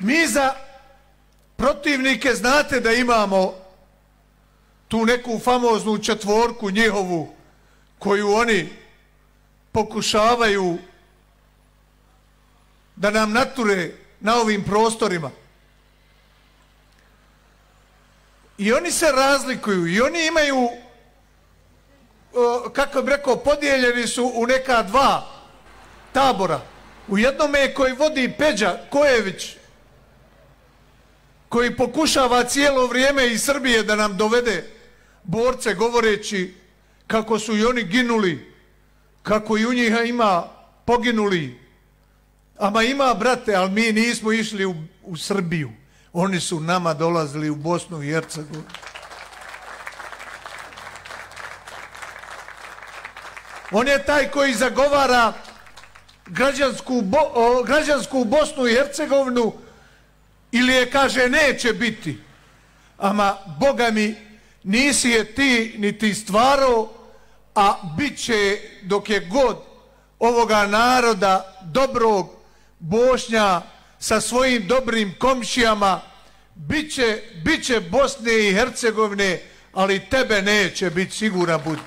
Mi za protivnike znate da imamo tu neku famoznu četvorku njihovu koju oni pokušavaju da nam nature na ovim prostorima. I oni se razlikuju i oni imaju, e, kako bi rekao, podijeljeni su u neka dva tabora. U jednome je koji vodi Peđa Kojević, koji pokušava cijelo vrijeme iz Srbije da nam dovede borce govoreći kako su i oni ginuli, kako i u njih ima poginuli. Ama ima, brate, ali mi nismo išli u, u Srbiju. Oni su nama dolazili u Bosnu i Hercegovinu. On je taj koji zagovara građansku, bo, o, građansku Bosnu i Hercegovinu ili je kaže neće biti. Ama, Boga mi, nisi je ti ni ti stvarao a bit će dok je god ovoga naroda dobrog Bošnja sa svojim dobrim komšijama, bit će, bit će Bosne i Hercegovine, ali tebe neće biti siguran budi.